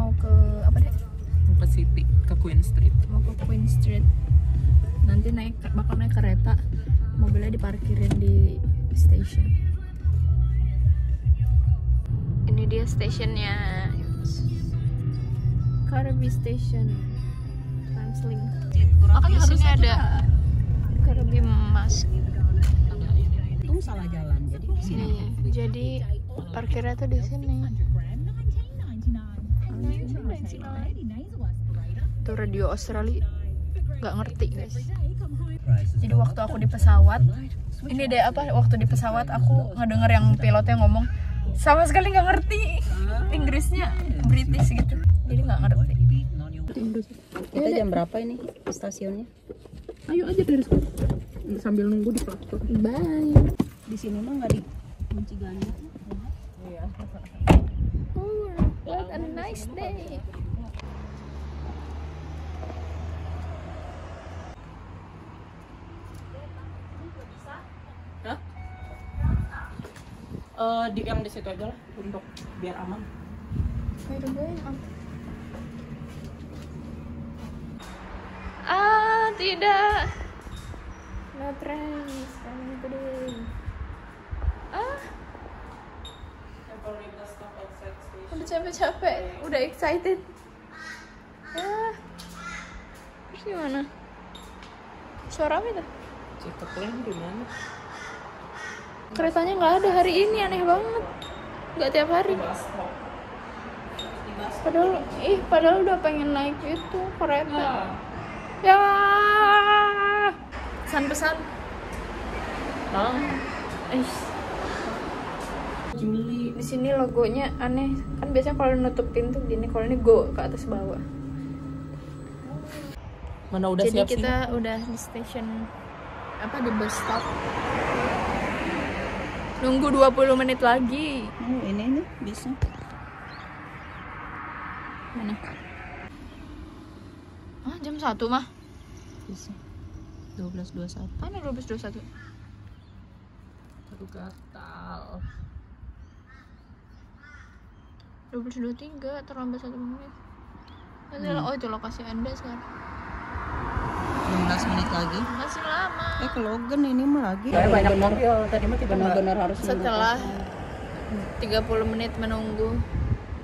mau ke apa deh ke City ke Queen Street. Mau ke Queen Street. Nanti naik bakal naik kereta mobilnya diparkirin di station. Ini dia stationnya. Kirby Station Translink. Makanya harusnya ada Kirby Mas. Itu salah jalan jadi di sini. Nih, jadi parkirnya tuh di sini tuh radio Australia. Nggak ngerti guys. Jadi waktu aku di pesawat. Ini deh apa waktu di pesawat aku ngedenger yang pilotnya ngomong sama sekali nggak ngerti Inggrisnya British gitu. Jadi nggak ngerti. Kita jam berapa ini stasiunnya? ayo aja dari sekarang sambil nunggu di platform. Bye. Di sini mah nggak di Ciganjur. oh, what a nice day. Eh, di yang di situ aja lah untuk biar aman. Ah, tidak. No trains coming today. Ah, udah capek-capek, udah excited. Ah, terus gimana? Suara apa itu? Citeplen di mana Keretanya nggak ada hari ini, aneh banget. Nggak tiap hari. Padahal, ih, padahal udah pengen naik itu kereta. Ya. Pesan-pesan. ah Ih. Di sini logonya aneh. Kan biasanya kalau nutup pintu gini, kalau ini go ke atas bawah. mana udah Jadi siap kita udah di station apa di bus stop. Nunggu 20 menit lagi. Oh, ini nih bisa. Mana? Ah, jam 1 mah. Bisa. 12.21. Mana 12.21? Aduh gatal 12.23 terlambat 1 menit. Adalah, oh itu lokasi Anda sekarang. 15 menit lagi. Masih lama. Eh ke Logan ini mah lagi. Kayak banyak mobil tadi mah nggak- Benar-benar harus Setelah 30 menit menunggu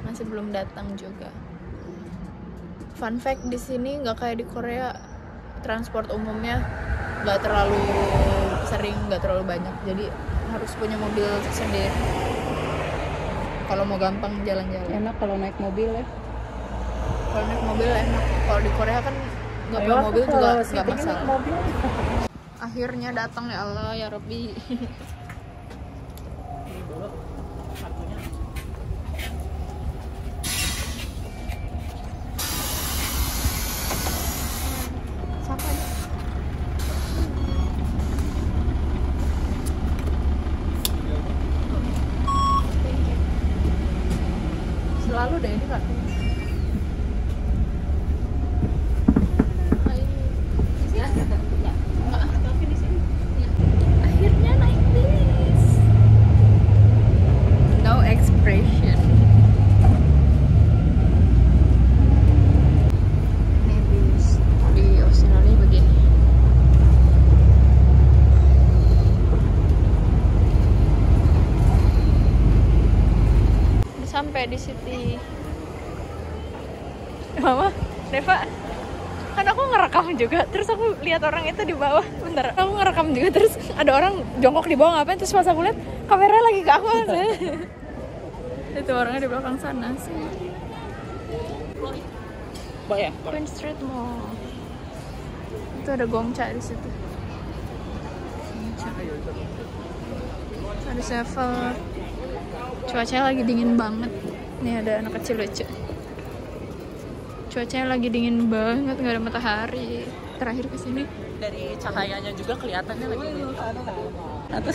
masih belum datang juga. Fun fact di sini nggak kayak di Korea transport umumnya nggak terlalu sering nggak terlalu banyak jadi harus punya mobil sendiri kalau mau gampang jalan-jalan. Enak kalau naik mobil ya. kalau naik mobil enak. Kalau di Korea kan nggak punya mobil juga nggak masalah. akhirnya datang ya Allah ya Robbi Ini dulu satunya siapa ya? selalu deh ini kan akhirnya naik bis no expression ini bis di Australia begini Udah sampai di City. Mama, Deva kan aku ngerekam juga terus aku lihat orang itu di bawah. Bentar aku ngerekam juga terus ada orang jongkok di bawah ngapain? Terus pas aku lihat kamera lagi ke aku. Itu orangnya di belakang sana. Sih Mbak ya Queen Street Mall. Itu ada Gongcha di situ. Gongcha. ada Sevel cuacanya lagi dingin banget. Nih ada anak kecil lucu. Cuacanya lagi dingin banget nggak ada matahari. Terakhir ke sini dari cahayanya juga kelihatannya lagi atas.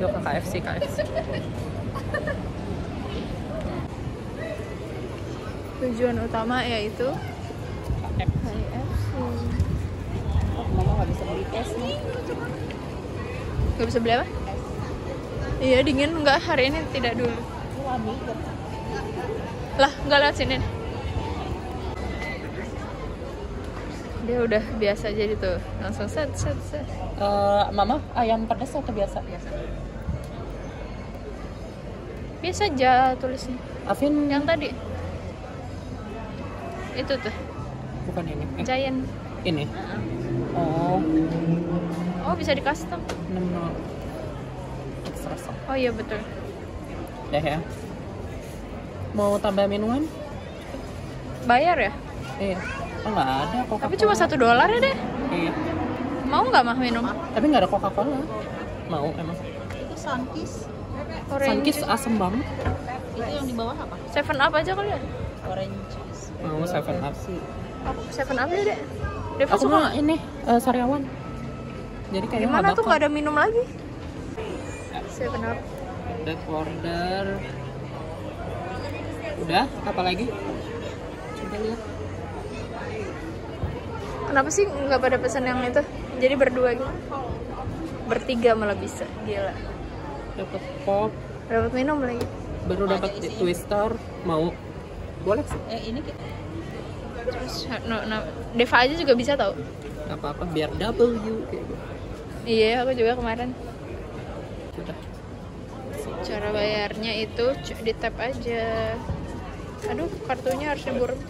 Yuk ke KFC KFC tujuan utama yaitu KFC Mama nggak bisa beli es nih. Gak bisa beli apa? Iya dingin enggak hari ini tidak dulu. Lah enggak lewat sini. Dia udah biasa jadi tuh langsung set set set. Eh, mama ayam pedas atau biasa biasa Biasa aja tulisnya. Alvin Yang tadi itu tuh bukan ini eh, giant. ini oh Oh bisa di custom. 60 extra sok Oh iya betul. deh ya mau tambah minuman Bayar ya? iya oh nggak ada coca Tapi cuma satu dolar ya deh. iya Mau nggak mah minum? tapi nggak ada coca cola mau emang Itu Sunkist. Orange. Sunkist asem banget Itu yang di bawah apa? Seven up aja kali ya? Orange juice. mau seven up Aku seven up ya deh. Deva aku suka mah ini eh, sariawan jadi kayaknya Gimana tuh nggak ada minum lagi? Seven up. Deck order udah apa lagi coba lihat Kenapa sih nggak pada pesan yang itu? Jadi berdua gitu. Bertiga malah bisa. Gila. dapat pop Dapat minum lagi. baru dapat twister mau boleh sih Eh ini kita Terus no, no, Deva aja juga bisa tau. apa apa biar W kayak gitu Iya, aku juga kemarin. Cara bayarnya itu di tap aja. Aduh, kartunya harus diburum.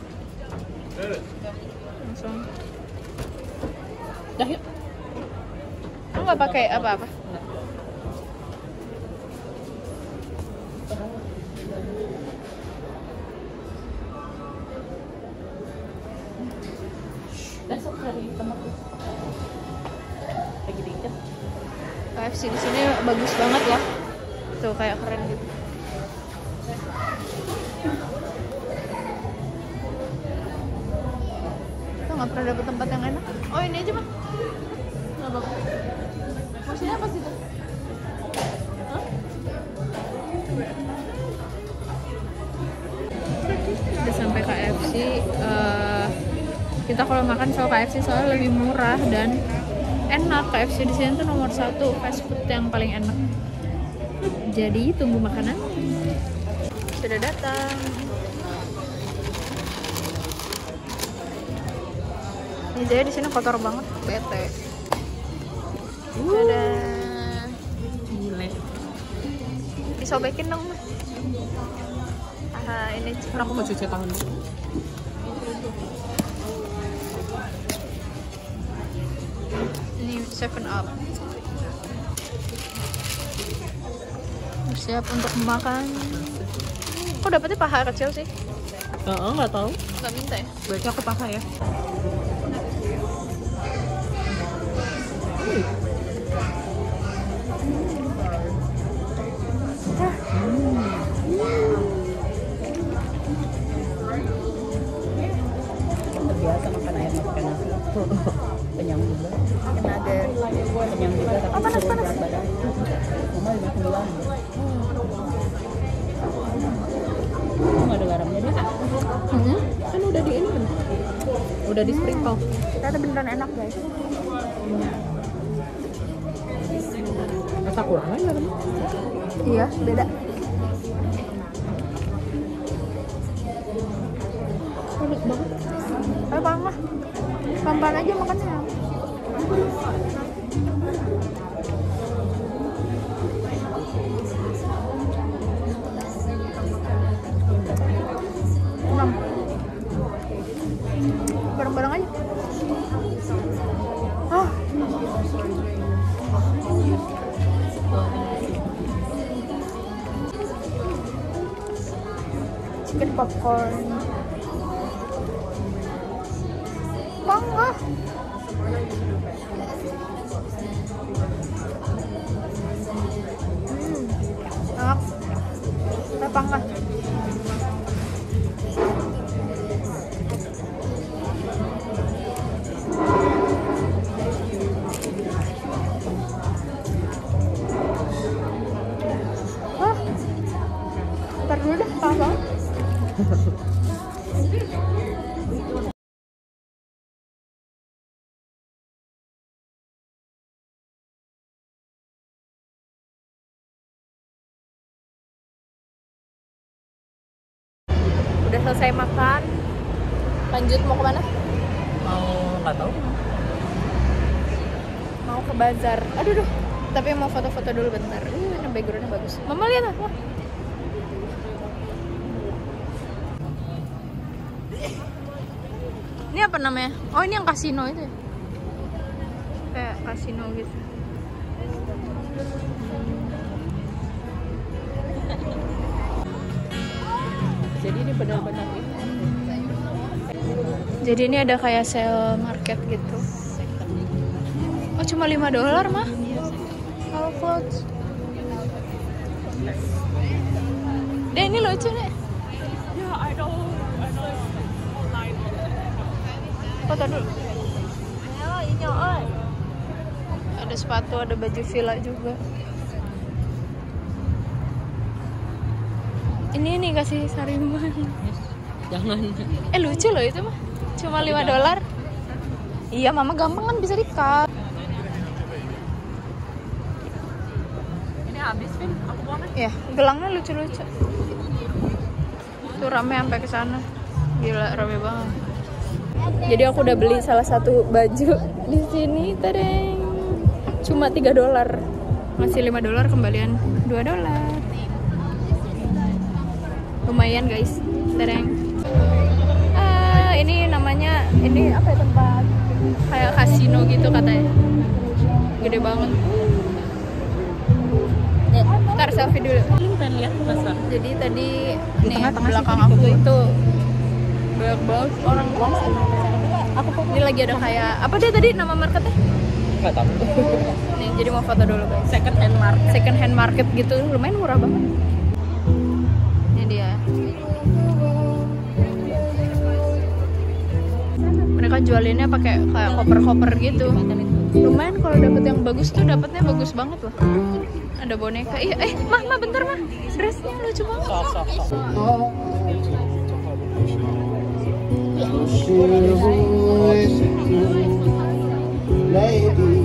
Langsung. dah yuk Kamu nggak pakai apa-apa? besok hari tempat lagi dikit KFC di sini bagus banget loh. Tuh kayak keren gitu. Tuh nggak pernah dapet tempat yang enak. Oh ini aja mah. Nggak bagus. Maksudnya apa sih tuh? Udah sampai KFC. eh, kita kalau makan soal KFC soalnya lebih murah dan enak KFC di sini tuh nomor satu fast food yang paling enak. Jadi tunggu makanan. Sudah datang. Ini jadi di sini kotor banget bete. Ada gile. Disobekin dong. Ah ini. Aku mau cuci tangan. dulu seven up. Siap untuk makan. Kok dapetnya paha kecil sih? Heeh, nggak tahu. Nggak minta ya? Berarti aku pakai ya udah di sprinkle ternyata beneran enak guys. Rasa kurang aja kan iya beda popcorn selesai makan. Lanjut mau ke mana? Mau nggak tahu. mau ke bazar. Aduh duh tapi mau foto-foto dulu bentar. Uh, ini backgroundnya bagus. Mama lihat apa ini apa namanya? Oh ini yang kasino itu ya? Kayak kasino gitu Jadi ini benar-benar ini. jadi ini ada kayak sale market gitu. Oh cuma 5 dolar mah? Kalau clothes deh ini lucu deh foto dulu? Ada sepatu ada baju villa juga ini nih kasih sariman Jangan. eh lucu loh itu mah. Cuma 5 dolar. Iya mama gampang kan bisa di-cut. Ini habis, Vin. Aku buang ya gelangnya lucu-lucu. Tuh rame sampai ke sana. Gila rame banget. Jadi aku udah beli salah satu baju di sini tadeng. Cuma 3 dolar. Masih 5 dolar kembalian. 2 dolar lumayan guys. Tadeng ah ini namanya ini apa ya tempat? Kayak kasino gitu katanya. Gede banget. Ntar selfie dulu. Lihat jadi tadi Di nih tengah-tengah belakang situ aku itu banyak banget. Orang ini lagi ada kayak apa dia tadi nama marketnya? Nggak tahu. nih jadi mau foto dulu guys. Second hand market. second hand market gitu. Lumayan murah banget mereka jualinnya pakai kayak koper-koper gitu. Lumayan kalau dapet yang bagus tuh dapetnya bagus banget loh. Ada boneka. Iya eh mah mah bentar mah dressnya lucu banget. Lady,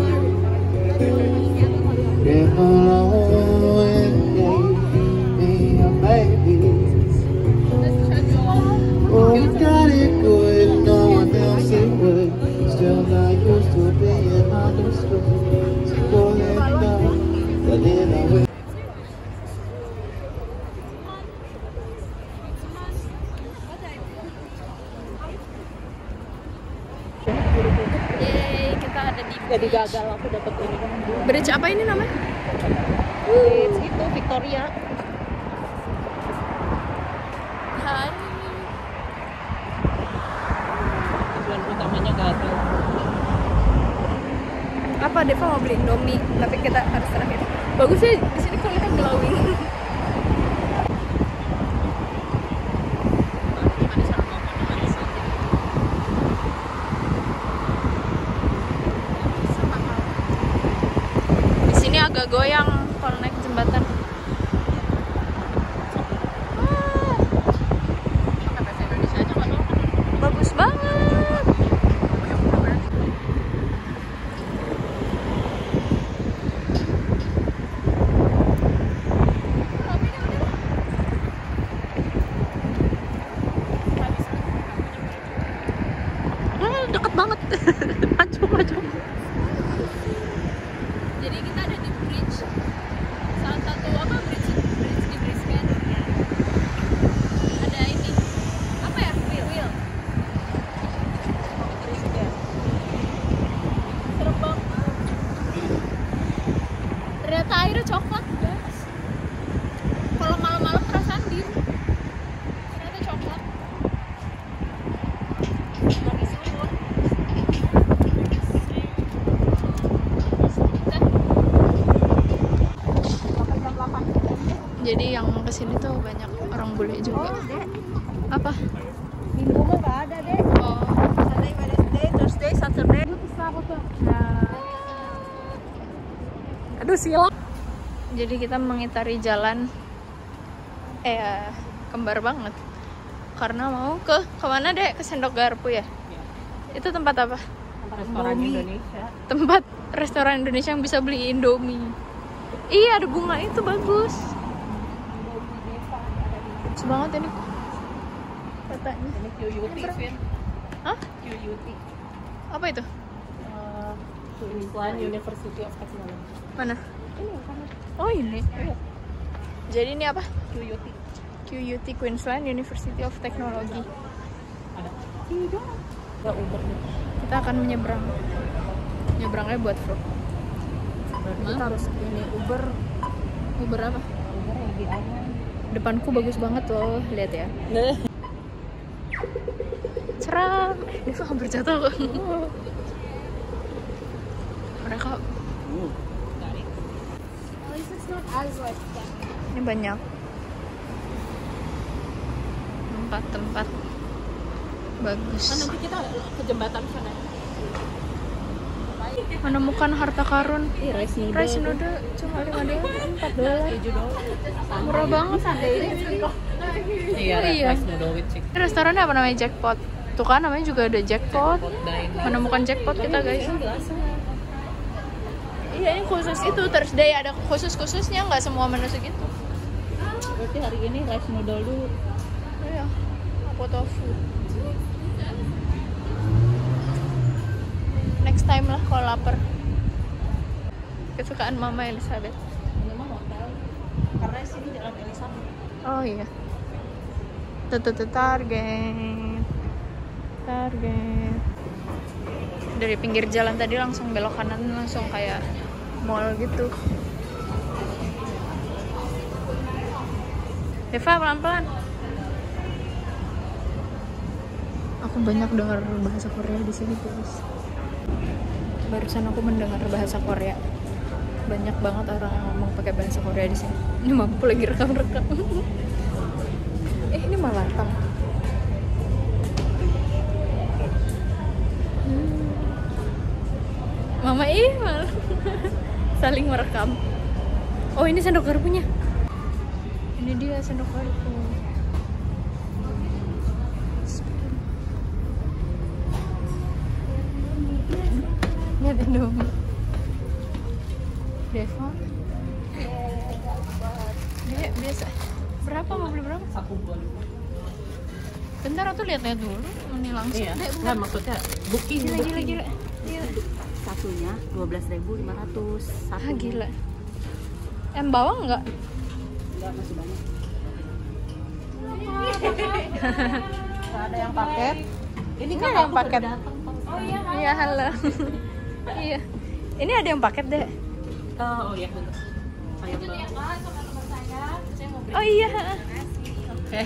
apa ini namanya? It's itu Victoria. Hai. Tujuan utamanya gagal. Apa Deva mau beli Indomie, tapi kita harus terakhir. Bagus sih di sini kulitnya glowing. Di sini agak goyang kalau naik jembatan. Ah, Pakai bahasa Indonesia aja nggak tahu kan? bagus banget. Eh, deket banget. maju, maju. Jadi kita ada di bridge salah satu apa bridge bridge di Brisbane. Ada ini apa ya wheel wheel. Serem banget. Ternyata airnya coklat guys. Kalau malam-malam perasaan biru. Ternyata coklat. Dari sumur. Jadi yang ke sini tuh banyak orang bule juga. Apa? Minggu mah nggak ada deh. Oh, Sunday, Wednesday, Thursday, Saturday. Silau. jadi kita mengitari jalan eh ya, kembar banget. Karena mau ke ke mana deh? Ke Sendok Garpu ya. Itu tempat apa? Restoran Indonesia. Tempat restoran Indonesia yang bisa beli Indomie. Iya ada bunga itu bagus. Banget ini. katanya Ini QUT. Hah? QUT. apa itu Uh, Queensland University of Technology. mana oh ini jadi ini apa QUT. QUT Queensland University of Technology Ada. Ini dong. Ada Uber nih. kita akan menyeberang nyebrangnya buat vlog Kita harus ini Uber. Uber apa Uber yang di awal. depanku bagus banget loh lihat ya cerah itu hampir jatuh kok mereka ini banyak. Tempat-tempat. Bagus. Kan nanti kita ke jembatan sana. menemukan harta karun. Ih, rice noodle. rice noodle cuma lima dolar empat dolar. Keju doang. murah banget. Iya, Iya. rice noodle with chicken. Ini restorannya apa namanya? Jackpot. Tuh kan namanya juga ada jackpot. Menemukan jackpot kita guys Ini khusus itu Thursday ada khusus khususnya nggak semua menu segitu. Berarti hari ini rice noodle dulu. iya aku tofu next time lah kalau lapar. Kesukaan mama Elizabeth. Ini mah hotel. Karena sini jalan Elizabeth. oh iya. Tuh, target. Target. Dari pinggir jalan tadi langsung belok kanan langsung kayak mall gitu. Deva pelan-pelan. Aku banyak dengar bahasa Korea di sini guys. Barusan aku mendengar bahasa Korea. Banyak banget orang yang ngomong pakai bahasa Korea di sini. Ini mampu lagi rekam-rekam. Eh ini malah rekam Hmm. Mama ih malah saling merekam. Oh ini sendok garpunya? Ini dia sendok garpu. Lihat dong Deva dia biasa. Berapa? Mau beli berapa? Bentar aku lihat-lihat dulu. Ini langsung. Iya. Dek. Nah, maksudnya booking. gila gila booking. gila. Gila Satunya 12.500. Satu. ah gila em bawang nggak Enggak masih banyak. Nggak ada yang paket. Ini kan yang paket. Oh iya. iya halo iya ini ada yang paket deh Oh, oh iya betul. Sayang banget. oh iya Oke.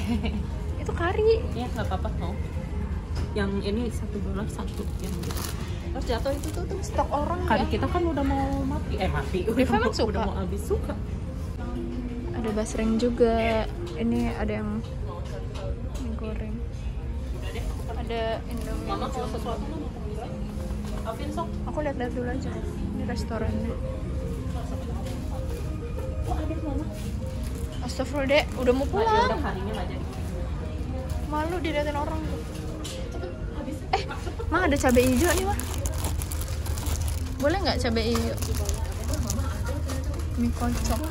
itu kari Iya nggak apa-apa mau. Yang ini satu dolar satu yang gitu. Terus jatuh itu tuh, tuh stok orang Kari ya. kita kan udah mau mati. Eh mati. Udah, emang mau, suka? udah mau habis suka. ada basreng juga. Ini ada yang mie goreng. Ada indomie. Mama sesuatu mau sok. aku lihat-lihat dulu aja. Ini restorannya. Ada mama. Astagfirullah dek udah mau pulang. malu diliatin orang tuh. Eh mah ada cabai hijau nih mah boleh nggak cabai hijau mie kocok?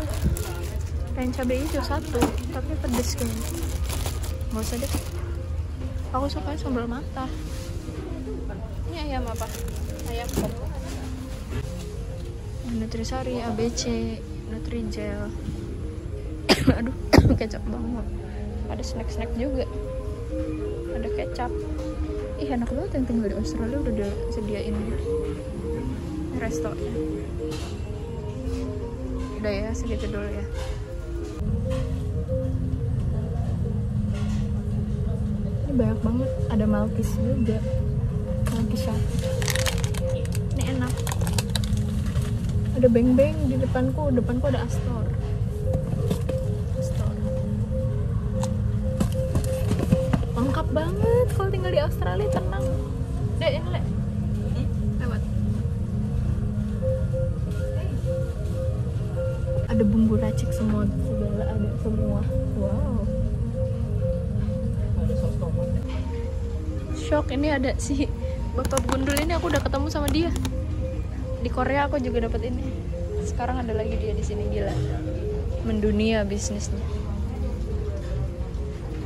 Pengen cabai hijau satu tapi pedes kayaknya. Nggak usah deh. Aku suka sambal mata. Ini ayam apa? Ayam pop Nutrisari, ABC, Nutrijel. Aduh kecap banget. Ada snack-snack juga. Ada kecap. Ih enak banget yang tinggal di Australia udah disediain gitu restonya udah ya segitu dulu ya. Ini banyak banget. Ada Malkis juga. Malkis shop ini enak. Ada beng-beng di depanku. Depanku ada Astor. Astor. Lengkap banget kalau tinggal di Australia tenang. Dek ini ada bumbu racik semua segala ada semua. Wow. Shock ini ada si bapak gundul ini aku udah ketemu sama dia. Di Korea aku juga dapat ini. Sekarang ada lagi dia di sini gila. Mendunia bisnisnya.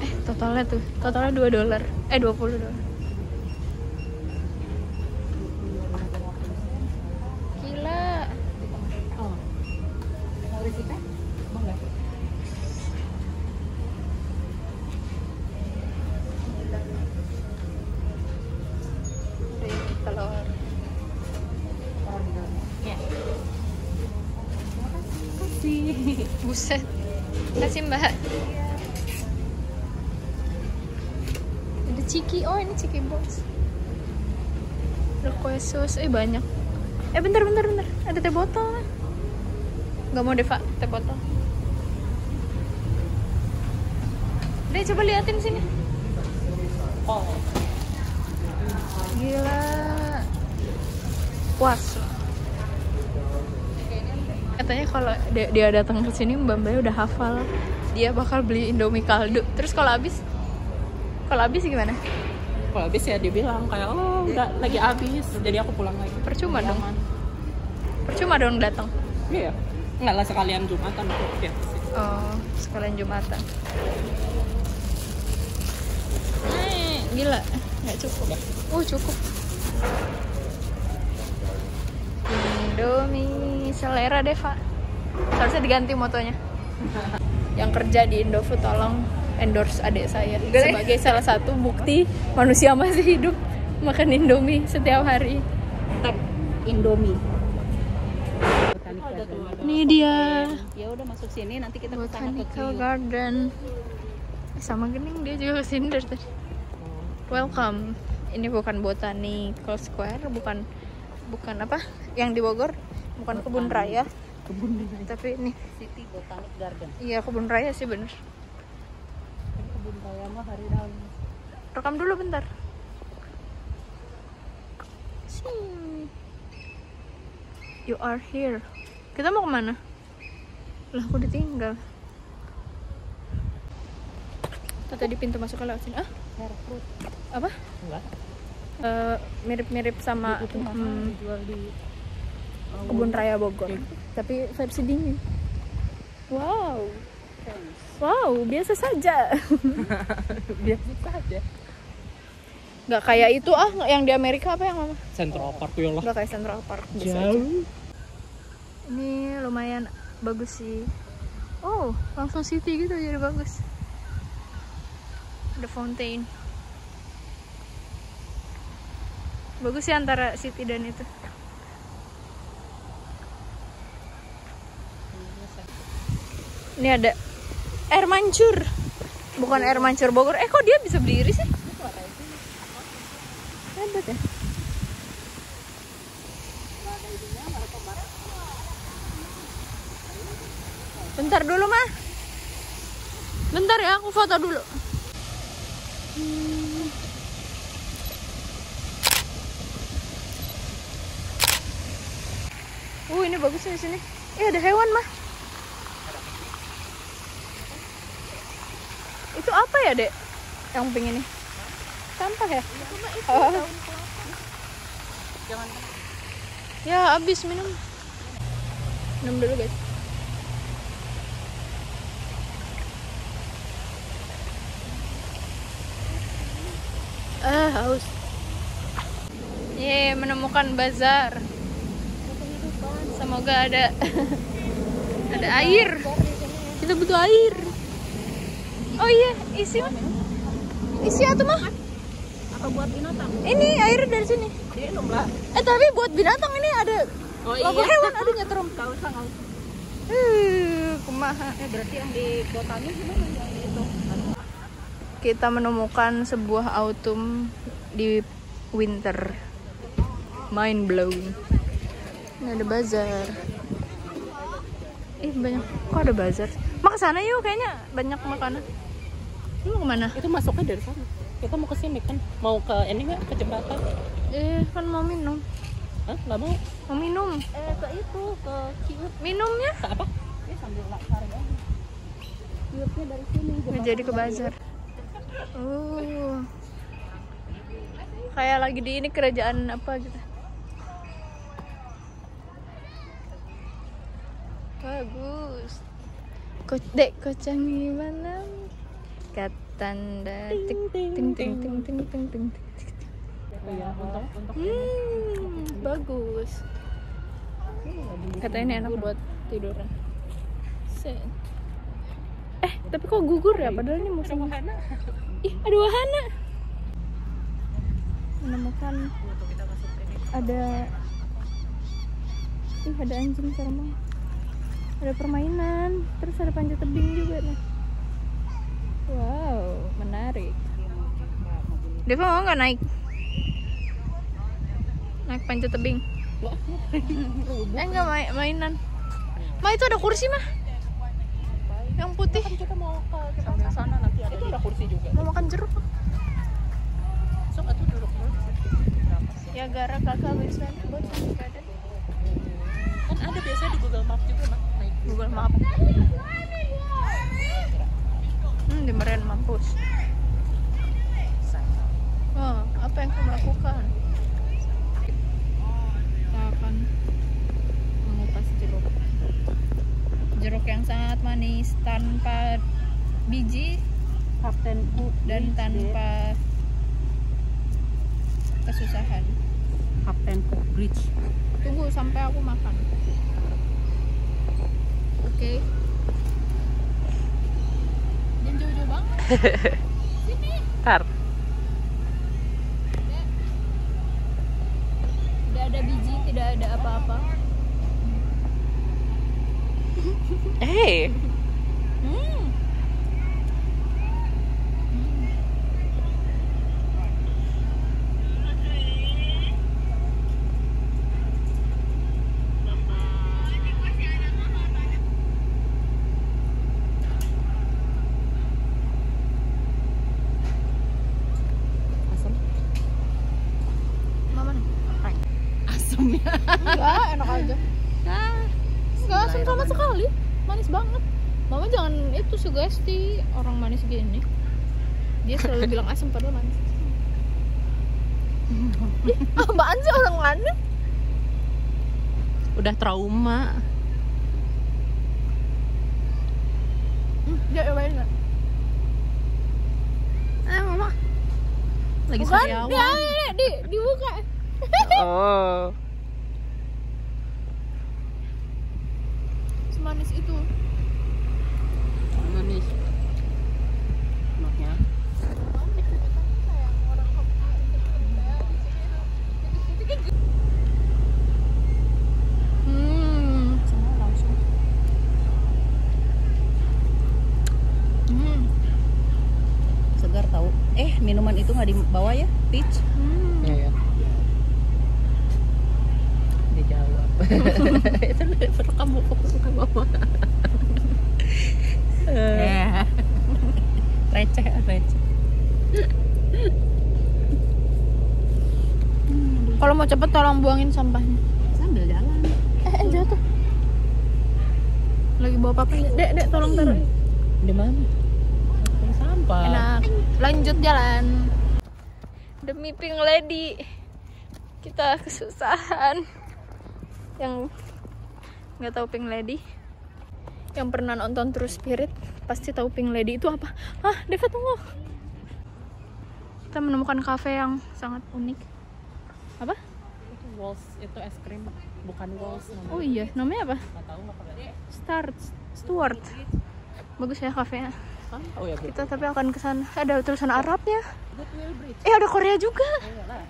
Eh totalnya tuh totalnya 2 dolar. Eh 20 dolar banyak. Eh bentar bentar bentar. Ada teh botol. Nggak mau deh Pak, teh botol. Deh coba liatin sini. Oh. gila. Puas. Katanya kalau dia, dia datang ke sini Mbak Mbak udah hafal. Dia bakal beli Indomie kaldu. Terus kalau habis? Kalau habis gimana Kalau habis ya dia bilang kayak oh udah lagi habis, jadi aku pulang lagi. Percuma dong. Percuma dong datang. Iya. Enggak lah sekalian Jumatan aku ya. oh sekalian jumatan. Eh, gila. Nggak cukup oh cukup. Indomie selera deh Pak. Seharusnya diganti motonya. Yang kerja di Indofood tolong endorse adik saya sebagai salah satu bukti manusia masih hidup makan Indomie setiap hari. Tag Indomie. Ini dia. Ya udah masuk sini nanti kita ke ke Botanical Q. Garden. Sama Gening dia juga ke sini dari tadi. Welcome. Ini bukan Botanical Square bukan bukan apa? Yang di Bogor? Bukan kebun raya. Kebun raya. tapi ini. City Botanic Garden. iya kebun raya sih bener Kebun raya mah hari rekam dulu bentar. Sing. you are here. Kita mau ke mana? Lah aku ditinggal. Oh, tadi pintu masuk ke lewat sini? Ah. Apa? Enggak. Eh, mirip-mirip sama Itu mahal hmm, dijual di uh, kebun raya Bogor. Tapi versi dingin. Wow. Wow biasa saja Biasa saja. nggak kayak itu ah yang di Amerika apa yang mama Central Park ya lah. nggak kayak Central Park biasa aja. Jauh. ini lumayan bagus sih oh langsung city gitu jadi bagus ada fountain bagus sih antara city dan itu ini ada air mancur bukan air mancur Bogor eh kok dia bisa berdiri sih hebat ya Bentar dulu mah. Bentar ya, aku foto dulu. Hmm. Uh, ini bagus di sini. Eh, ada hewan mah. Itu apa ya, Dek? Yang pink ini? Sampah ya? Oh. Jangan Ya, habis minum. Minum dulu, guys. Ah, haus. Ye, menemukan bazar. Semoga ada ada air. Kita butuh air. Oh iya, isi mah. Isi atau mah? apa buat binatang? Ini air dari sini. Minum lah. Eh tapi buat binatang ini ada Oh logo iya. hewan ada nyetrum. Gak usah, gak usah. Uh, kumaha. Eh berarti yang di botanik gimana yang itu? Kita menemukan sebuah autumn di winter. Mind blown. Ini ada bazar. Ih banyak. Kok ada bazar? Mak ke sana yuk kayaknya banyak makanan. Lu mau ke mana? Itu masuknya dari sana. Kita mau ke sini kan? Mau ke ini nggak? Ke jembatan? Eh kan mau minum. Hah? Nggak mau? Mau minum. Eh ke itu, ke Ciut. Minumnya? Ke apa? Eh sambil laksar ya. Ciutnya dari sini. Nggak jadi ke bazar. Oh. Kayak lagi di ini kerajaan apa gitu. Bagus. Ko dek kocang gimana? Berkat tanda tik ting ting ting ting ting ting Hmm, bagus. Katanya ini enak buat tiduran. Eh, tapi kok gugur ya? Padahal ini musim wahana. Ih, ada wahana. Menemukan ada Ih, ada anjing serem banget. Ada permainan, terus ada panjat tebing juga nih. Wow, menarik. Deva mau nggak naik? Naik panjat tebing? eh nggak main mainan. Ma itu ada kursi mah. Yang putih. Kita mau ke kita sana nanti ada itu ada kursi juga. Mau makan jeruk? Sok atuh duduk dulu? Ya gara kakak bisa buat. Kan ada biasa di Google Map juga mah naik. Google Map. Hmm, di Meren mampus. Wah, apa yang kamu lakukan? Kita akan mengupas jeruk. Jeruk yang sangat manis tanpa biji Kapten Cook dan tanpa kesusahan. Kapten Cook Bridge. Tunggu sampai aku makan. Oke. Jangan jauh-jauh banget. Sini. Tar. Tidak ada biji, tidak ada apa-apa. Hey. Hmm. Asam. Mama nih. Asamnya. Enggak, enak aja. Enggak asam sama sekali. Manis banget. Mama jangan itu sugesti orang manis gini. Dia selalu bilang asam padahal manis. Ih, apaan sih orang mana? Udah trauma. Hmm, dia cobain nggak? Eh, mama. Lagi Bukan, sariawan. dia, dia, di, dibuka. Oh. Semanis itu. Manis. Enaknya. Hmm. Semua langsung. Hmm. Segar tahu. Eh, minuman dibawa ya? Peach. Hmm. Iya, ya. Dijawab. Itu rekam buku rekam mama. Eh. receh, receh. Kalau mau cepet tolong buangin sampahnya. Sambil jalan. Eh, eh jatuh. Lagi bawa papa Dek, dek tolong taruh. Di mana? Sampah. Enak. Lanjut jalan. Demi Pink Lady. Kita kesusahan. Yang nggak tahu Pink Lady. Yang pernah nonton True Spirit pasti tahu Pink Lady itu apa. Ah, Deva tunggu. Kita menemukan kafe yang sangat unik. Apa? Itu walls, itu es krim, bukan walls namanya. Oh iya, namanya apa? Nggak tahu nggak. Start Stuart. Bagus ya kafenya. Oh ya, Kita tapi akan ke sana. Ada tulisan Arabnya. Eh, ada Korea juga. Iyalah.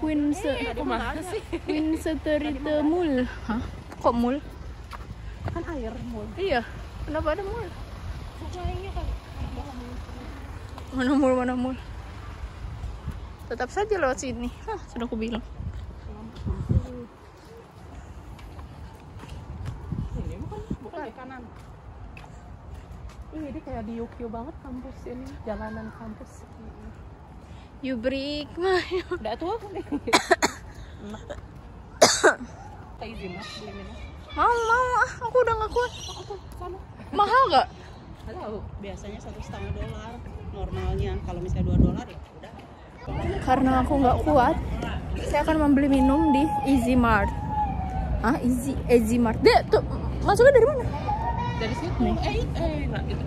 Queen se Kumaha sih? Queen Seterite Mul. Hah? Kok mul? Kan air mul. Iya. Kenapa ada mul? Kan. Mana mul, mana mul? Tetap saja lewat sini. Hah, sudah aku bilang. Ini bukan, bukan di kanan. Ih, ini kayak di Yukio banget kampus ini, jalanan kampus. You break my Udah tua kan nih. Tak izin mas, beli minum. Mau, mau. Ah, aku udah gak kuat. Sana. Mahal gak? Nggak tahu. Biasanya satu setengah dolar. Normalnya kalau misalnya dua dolar ya udah. Karena aku nggak kuat, saya akan membeli minum di Easy Mart. Ah, Easy Easy Mart. Dek, tuh masuknya dari mana? Dari situ. Eh, eh, nah, itu.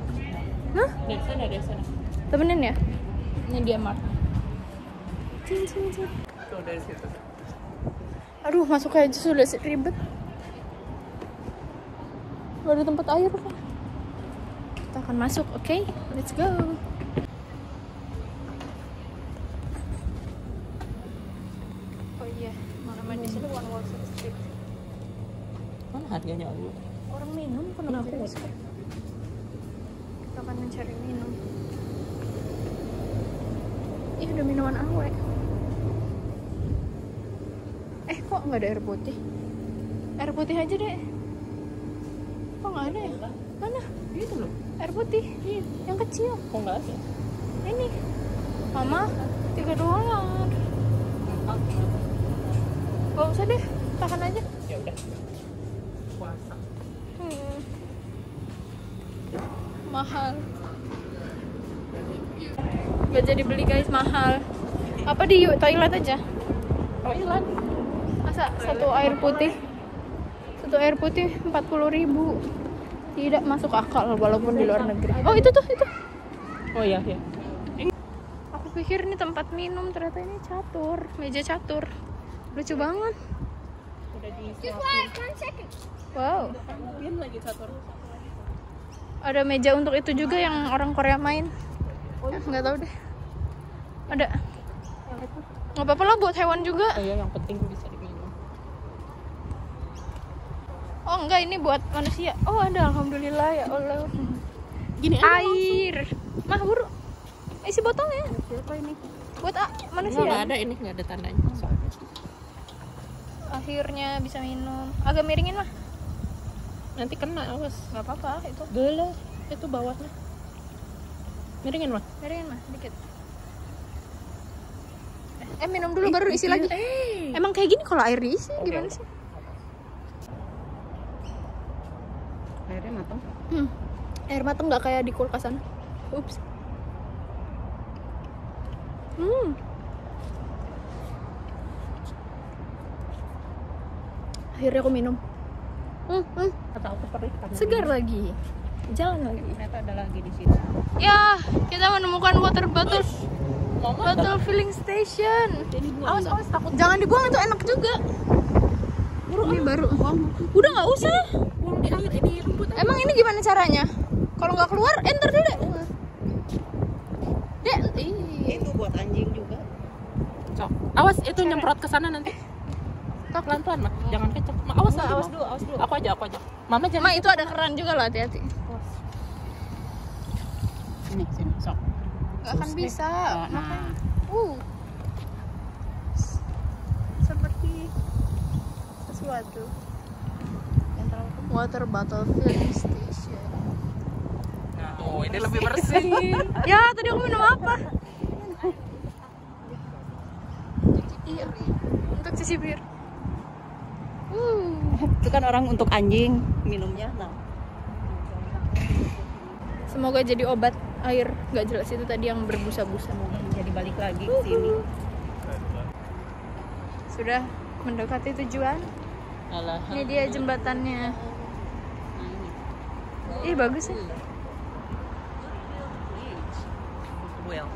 Hah? Dari sana, dari sana. Temenin ya? Ini dia Mark. Cing, cing, cing. Tuh dari situ. Aduh, masuk aja sudah ribet. Gak ada tempat air, Pak. Kita akan masuk, oke? Let's go. Oh iya, mana di sini One Wall Street. Mana harganya lu? Orang minum kenapa ya? Kita akan mencari minum. Ih, ada minuman awe. Eh, kok nggak ada air putih? Air putih aja deh. Kok nggak ada ya? Mana? Itu loh. Air putih. Yang kecil. Kok nggak ada? Ini. Mama, tiga dolar. Gak usah deh, tahan aja. Ya udah. Puasa. Hmm. Mahal. Gak jadi beli guys, mahal. Apa di yuk toilet aja? Thailand. Masa satu air putih? Satu air putih 40.000 ribu. Tidak masuk akal walaupun di luar negeri. Oh itu tuh, itu. Oh iya, iya. Aku pikir ini tempat minum, ternyata ini catur, meja catur. Lucu banget. Udah. Wow. Lagi. Ada meja untuk itu juga yang orang Korea main. Eh, nggak tahu deh. Ada. Nggak apa-apa lah buat hewan juga. Oh iya, yang penting bisa diminum. Oh enggak ini buat manusia. Oh ada alhamdulillah ya Allah. Gini Air. Mah buru. Isi botolnya. Siapa ini? Buat ah, manusia. ada ini, nggak ada tandanya. Soalnya. Akhirnya bisa minum. Agak miringin mah. Nanti kena awas. Nggak apa-apa itu. Gila, itu bawahnya. Miringin mah. Miringin mah dikit. Eh, eh, minum dulu baru isi lagi. Eh. Emang kayak gini kalau air diisi gimana sih? Airnya matang. Hmm. Air mateng nggak kayak di kulkas sana. Ups. Hmm. Akhirnya aku minum. Hmm, hmm. Atau aku Segar lagi. Jalan lagi. Ternyata ada lagi di sini. Ya, kita menemukan water bottle bottle filling station. Jadi. Awas, awas takut. Jangan dibuang itu enak juga. Baru ini baru. Udah nggak usah. buang di air ini rumput. Emang ini gimana caranya? Kalau nggak keluar, enter dulu deh. Dek. Itu buat anjing juga. Cok. Awas itu nyemprot ke sana nanti. Pelan-pelan, Mak. Jangan kenceng. Ma, awas, Nggak, awas dulu, awas dulu. Aku aja, aku aja. Mama jangan. Ma itu ada keran juga loh, hati-hati. Sini, sini. Sok. Gak akan bisa. Nah. Makanya. Uh. Seperti sesuatu. Water bottle filling station. Nah, oh, ini lebih bersih. ya, tadi aku minum apa? Iya, untuk cuci bir. Itu kan orang untuk anjing minumnya. Nah, Semoga jadi obat air. Gak jelas itu tadi yang berbusa-busa. jadi balik lagi ke sini. Sudah mendekati tujuan. Ini dia jembatannya. Ih bagus ya. Well.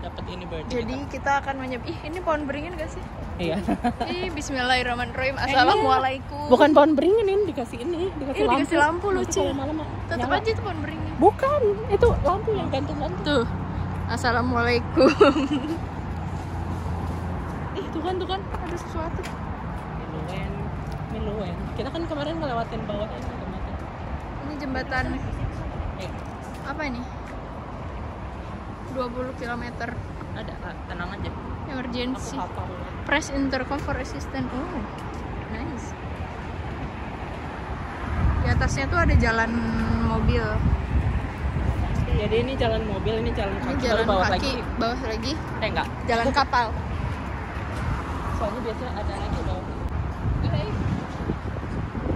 Dapat ini bird. Jadi kita akan menyeb. Ih ini pohon beringin gak sih? Iya. Ih Bismillahirrahmanirrahim. Assalamualaikum. Bukan pohon beringin ini dikasih ini, dikasih Ini lampu. dikasih lampu, lucu. malam Tetap nyala. aja itu pohon beringin. Bukan, itu lampu yang gantung-gantung. Tuh. Assalamualaikum. Ih tuh kan tuh kan ada sesuatu. Miluen, Miluen. Kita kan kemarin ngelewatin bawah ini jembatan. Ini jembatan Eh, apa ini? 20 km ada, tenang aja. Aku emergency. hafal. Press intercom for assistant. Oh, nice. Di atasnya tuh ada jalan mobil. Jadi ini jalan mobil, ini jalan Ini kaki, jalan baru bawah kaki, lagi. bawah lagi, Eh enggak, jalan kapal. soalnya biasanya ada lagi bawah.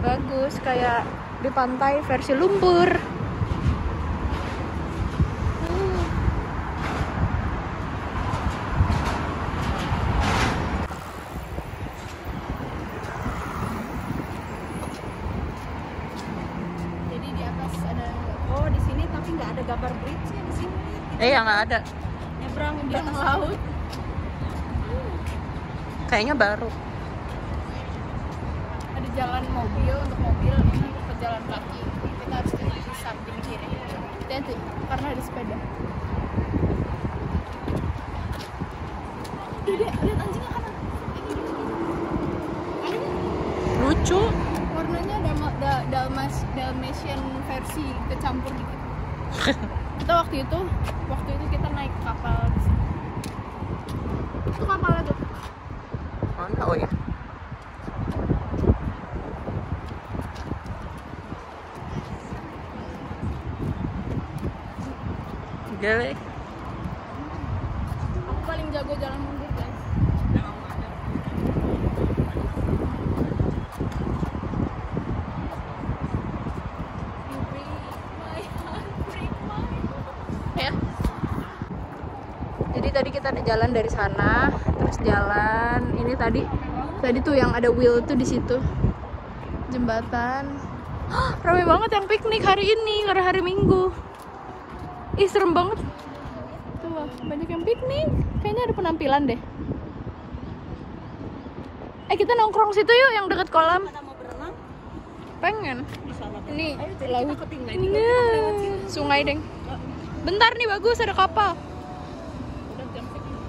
Bagus, kayak di pantai versi lumpur. Hmm. Jadi di atas ada Oh di sini tapi nggak ada gambar bridge nya di sini. Eh ya nggak ada. Nyebrang di atas laut. Kayaknya baru. Ada jalan mobil untuk mobil, ini untuk pejalan kaki. Kita harus ke di samping kiri. Hati-hati, karena ada sepeda. Dede, lihat anjingnya kanan. Lucu. Warnanya Dalma- da- Dalmas Dalmatian versi kecampur dikit. kita waktu itu kita naik kapal di sini. Itu kapalnya tuh. Mana? Oh ya. Gile. Aku paling jago jalan mundur guys. You break my heart, break my heart. Ya. Jadi tadi kita ada jalan dari sana, terus jalan. Ini tadi, tadi tuh yang ada wheel tuh di situ. Jembatan. Rame banget yang piknik hari ini, karena hari Minggu. Ih serem banget. Tuh, banyak yang piknik. Kayaknya ada penampilan deh. Eh kita nongkrong situ yuk yang deket kolam. Pengen. Ini. Nah, sungai deng. Bentar nih bagus ada kapal. Udah jam segini.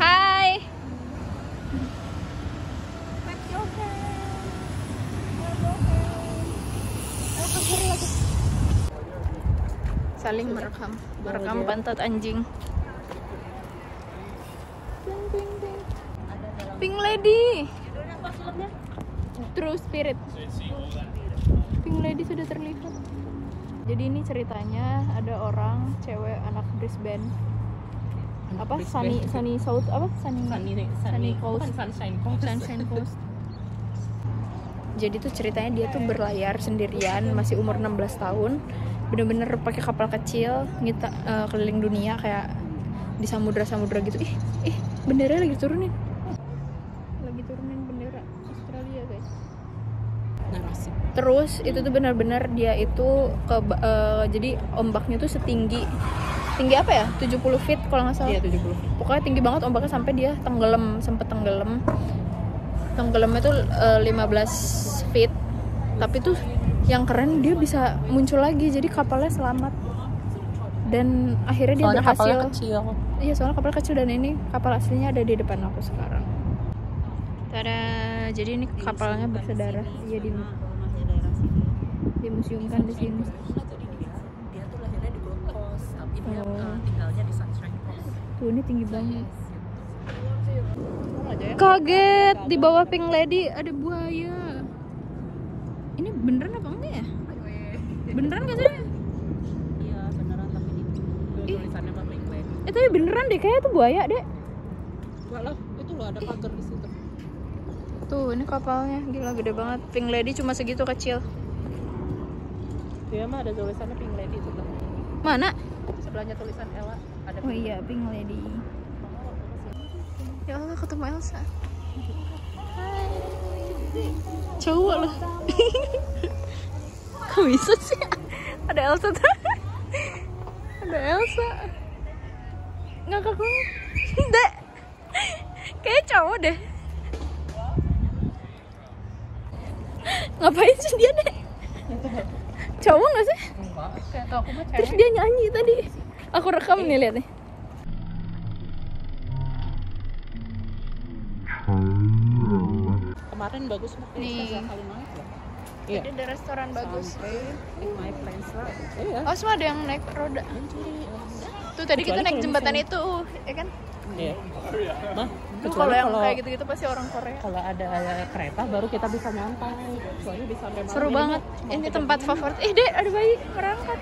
Hai. Saling merekam, merekam pantat anjing. Ping, ping, ping. Pink Lady. True Spirit. Pink Lady sudah terlihat. Jadi ini ceritanya ada orang cewek anak Brisbane. Apa? Sunny Sunny South apa? Sunny Sunny, Sunny Coast. bukan Sunshine Coast. Sunshine Coast. Jadi tuh ceritanya dia tuh berlayar sendirian masih umur 16 tahun. Bener-bener pakai kapal kecil ngita eh, keliling dunia kayak di samudra-samudra gitu. Ih, ih, bendera lagi turunin. Lagi turunin bendera Australia, guys. Narasi. Terus itu tuh benar-benar dia itu ke eh, jadi ombaknya tuh setinggi tinggi apa ya? 70 feet kalau nggak salah. Iya 70. Pokoknya tinggi banget ombaknya sampai dia tenggelam, sempet tenggelam. Tenggelamnya tuh eh, 15 feet. Tapi tuh yang keren dia bisa muncul lagi jadi kapalnya selamat. Dan akhirnya dia Soalnya berhasil. kapalnya kecil. Iya soalnya kapal kecil dan ini kapal aslinya ada di depan aku sekarang. Tada, jadi ini kapalnya bersejarah. Iya di Rumahnya daerah sini. dimuseumkan di sini. Dia tuh lahirnya di Gold Coast, tapi dia Oh. eh, tinggalnya di Sunshine Coast. Tuh ini tinggi banget. aja ya. Kaget di bawah Pink Lady ada buaya. Ini beneran apa? Beneran gak sih? Iya beneran tapi di tulisannya Pink Lady. Eh tapi beneran deh kayaknya itu buaya deh. Walau itu loh ada pagar di situ. Tuh ini kapalnya gila gede banget. Pink Lady cuma segitu kecil. Dia mah ada tulisannya Pink Lady itu tuh. Mana? Sebelahnya tulisan Ella ada Oh iya Pink Lady. Ya Allah ketemu Elsa. Hai. Cowok loh. Kok bisa sih? Ada Elsa tuh. Ada Elsa. Ngakak banget. Dek. Kayak cowok deh. Ngapain sih dia deh? Cowok gak sih? Enggak, kayak tau aku mah Terus dia nyanyi tadi. Aku rekam nih lihat nih. Kemarin bagus kayak Nih. Iya. Jadi ada restoran bagus. Sampai in my plans lah. Iya. Oh, semua ada yang naik roda. Tuh tadi kita naik jembatan misalnya- itu, ya kan? Iya. Kecuali kalau yang kalau kayak gitu-gitu pasti orang Korea. kalau ada kereta baru kita bisa nyantai. Soalnya sampai Seru ini banget. Ini tempat diem. favorit. Eh, Dek, ada bayi merangkat.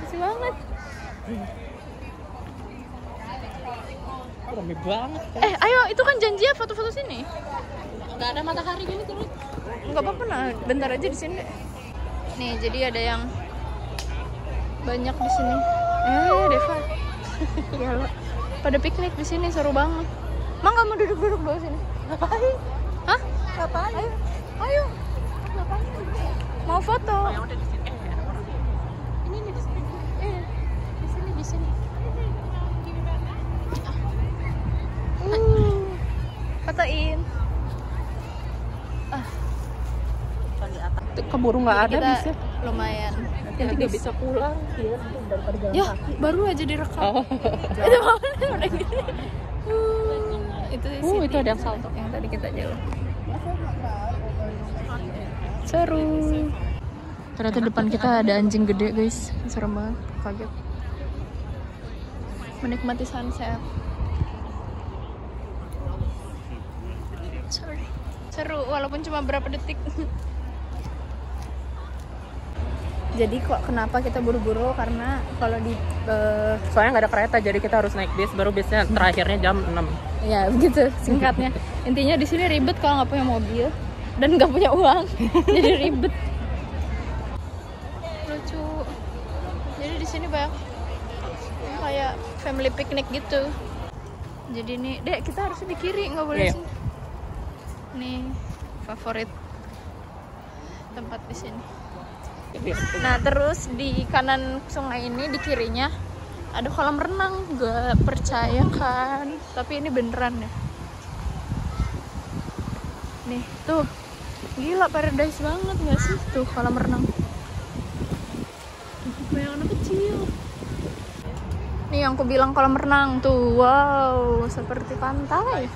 Lucu banget. Rame banget. kan. Eh, ayo, itu kan janjian foto-foto sini. Nggak ada matahari gini terus. Enggak apa-apa nah, bentar aja di sini. Nih, jadi ada yang banyak di sini. Eh, Deva. ya lo. Pada piknik di sini seru banget. Mang nggak mau duduk-duduk dulu sini? Ngapain? Hah? Ngapain? Ayo. Ayo. Mau foto. Oh, keburu nggak ada bisa. lumayan Nanti nggak bisa pulang. Iya, daripada jalan ya kaki. baru aja direkam Oh. itu udah gini Uh, itu Uh, itu ada yang salto. yang tadi kita jalan seru ternyata depan kita ada anjing gede guys serem banget kaget menikmati sunset sorry seru walaupun cuma berapa detik jadi kok kenapa kita buru-buru? Karena kalau di eh, Soalnya nggak ada kereta, jadi kita harus naik bis. Baru bisnya terakhirnya jam 6 ya begitu singkatnya. Intinya di sini ribet kalau nggak punya mobil dan nggak punya uang. Jadi ribet. Lucu. Jadi di sini banyak kayak family picnic gitu. Jadi nih dek kita harusnya di kiri nggak boleh Iya. sini. Nih favorit tempat di sini Nah terus di kanan sungai ini di kirinya ada kolam renang. Gak percaya kan? Tapi ini beneran ya. Nih tuh gila paradise banget gak sih tuh kolam renang. Anak kecil. Nih yang aku bilang kolam renang tuh, wow seperti pantai.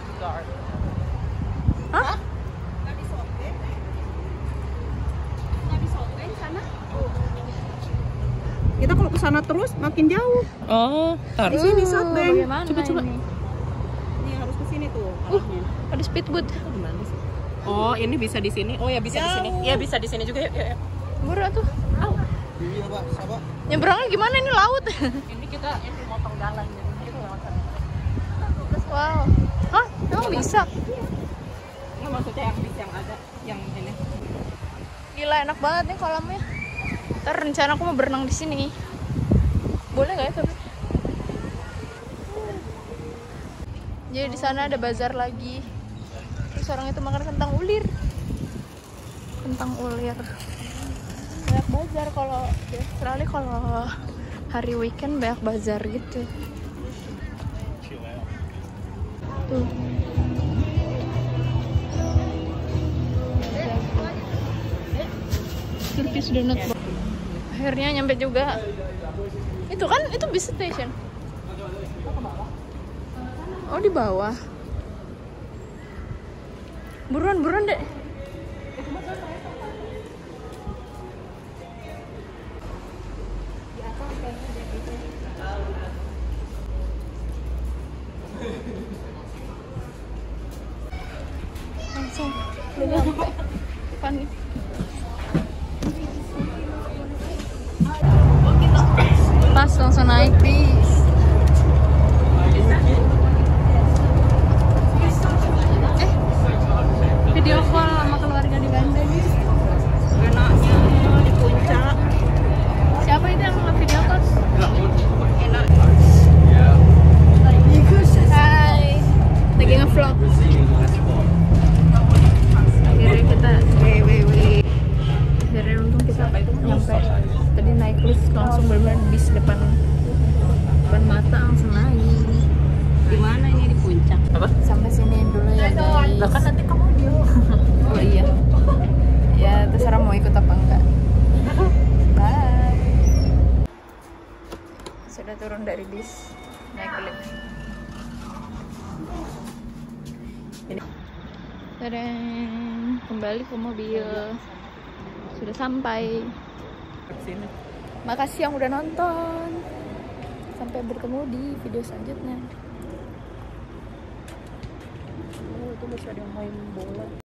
Hah? Kita kalau ke sana terus makin jauh. Oh, Di taruh. sini Bagaimana Coba, coba. ini? Ini harus ke sini tuh Uh, ada speedboat. Gimana sih? Oh, ini bisa di sini. Oh ya bisa di sini. Iya bisa di sini juga. Ya, ya, ya. Murah tuh. Nyebrangnya gimana ini laut? Ini kita ini motong jalan ya. Kita lewat sana. wow. Hah? Emang bisa? Nggak maksudnya yang bis yang ada yang ini. Gila enak banget nih kolamnya. Ntar rencana aku mau berenang di sini. Boleh nggak ya tapi? Jadi di sana ada bazar lagi. Terus orang itu makan kentang ulir. Kentang ulir. Banyak bazar kalau di Australia kalau hari weekend banyak bazar gitu. Tuh. Turkish donut bar. akhirnya nyampe juga itu kan itu bis station. Oh di bawah. Buruan buruan dek nonton sampai bertemu di video selanjutnya Oh, itu masih ada yang main bola.